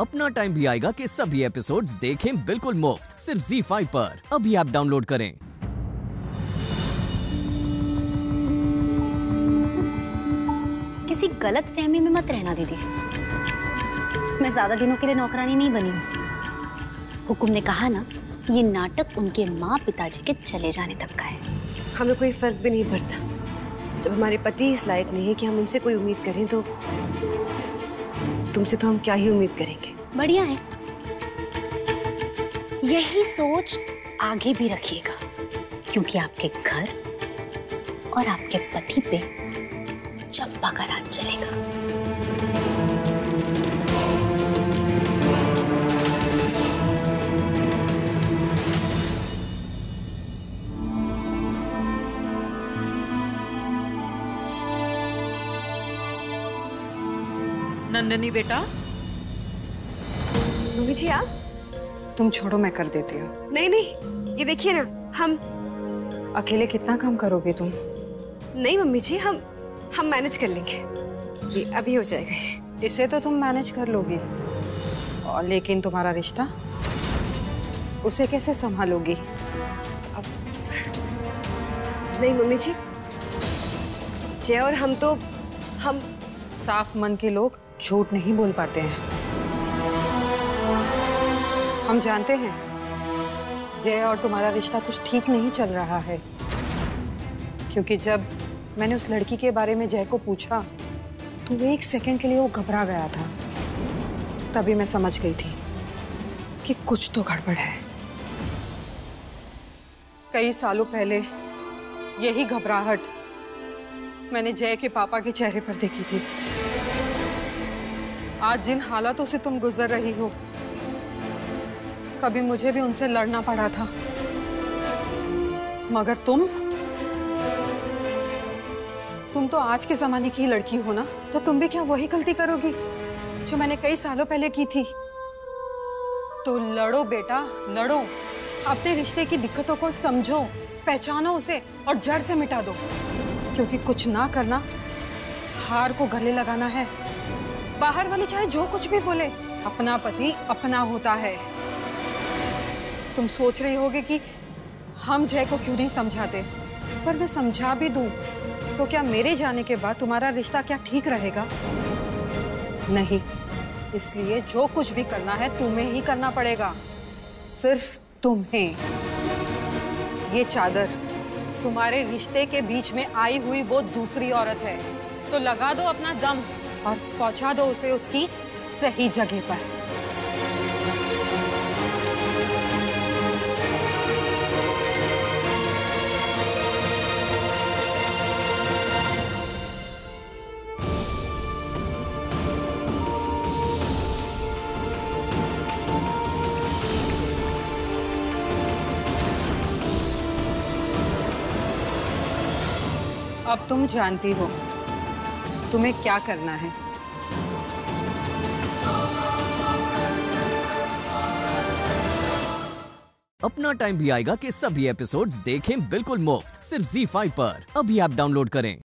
अपना टाइम भी आएगा कि सभी एपिसोड्स देखें बिल्कुल मुफ़्त सिर्फ़ जी5 पर। अभी ऐप डाउनलोड करें। किसी गलत फहमी में मत रहना दीदी। मैं ज़्यादा दिनों के लिए नौकरानी नहीं बनी हूँ। हुकुम ने कहा ना ये नाटक उनके माँ पिताजी के चले जाने तक का है। हमें कोई फ़र्क भी नहीं पड़ता। जब हमारे पति इस लायक नहीं है कि हम उनसे कोई उम्मीद करें तो तुमसे तो हम क्या ही उम्मीद करेंगे? बढ़िया है। यही सोच आगे भी रखिएगा, क्योंकि आपके घर और आपके पति पे चंपा का राज चलेगा। नंदनी बेटा। मम्मी जी आप? तुम छोड़ो मैं कर देती हूँ। नहीं नहीं ये देखिए ना हम अकेले कितना काम करोगे तुम? नहीं मम्मी जी हम हम मैनेज कर लेंगे। ये अभी हो जाएगा। इसे तो तुम मैनेज कर लोगी। और लेकिन तुम्हारा रिश्ता उसे कैसे संभालोगी? अब नहीं मम्मी जी जय और हम तो हम साफ़ मन के लोग झूठ नहीं बोल पाते हैं। हम जानते हैं, जय और तुम्हारा रिश्ता कुछ ठीक नहीं चल रहा है। क्योंकि जब मैंने उस लड़की के बारे में जय को पूछा तो एक सेकंड के लिए वो घबरा गया था। तभी मैं समझ गई थी कि कुछ तो गड़बड़ है। कई सालों पहले यही घबराहट मैंने जय के पापा के चेहरे पर देखी थी। आज जिन हालातों से तुम गुजर रही हो, कभी मुझे भी उनसे लड़ना पड़ा था। मगर तुम तुम तो आज के जमाने की लड़की हो ना? तो तुम भी क्या वही गलती करोगी, जो मैंने कई सालों पहले की थी? तो लड़ो बेटा, लड़ो। अपने रिश्ते की दिक्कतों को समझो, पहचानो उसे और जड़ से मिटा दो। क्योंकि कुछ ना करना, हार को गले लगाना है। बाहर वाले चाहे जो कुछ भी बोले, अपना पति अपना होता है। तुम सोच रही होगे कि हम जय को क्यों नहीं समझाते? पर मैं समझा भी दूँ तो क्या मेरे जाने के बाद तुम्हारा रिश्ता क्या ठीक रहेगा? नहीं, इसलिए जो कुछ भी करना है तुम्हें ही करना पड़ेगा। सिर्फ़ तुम्हें। ये चादर तुम्हारे रिश्ते के बीच में आई हुई वो दूसरी औरत है। तो लगा दो अपना दम। और पहुँचा दो उसे उसकी सही जगह पर। अब तुम जानती हो तुम्हें क्या करना है? अपना टाइम भी आएगा कि सभी एपिसोड्स देखें बिल्कुल मुफ़्त, सिर्फ़ Z5 पर। अभी आप डाउनलोड करें।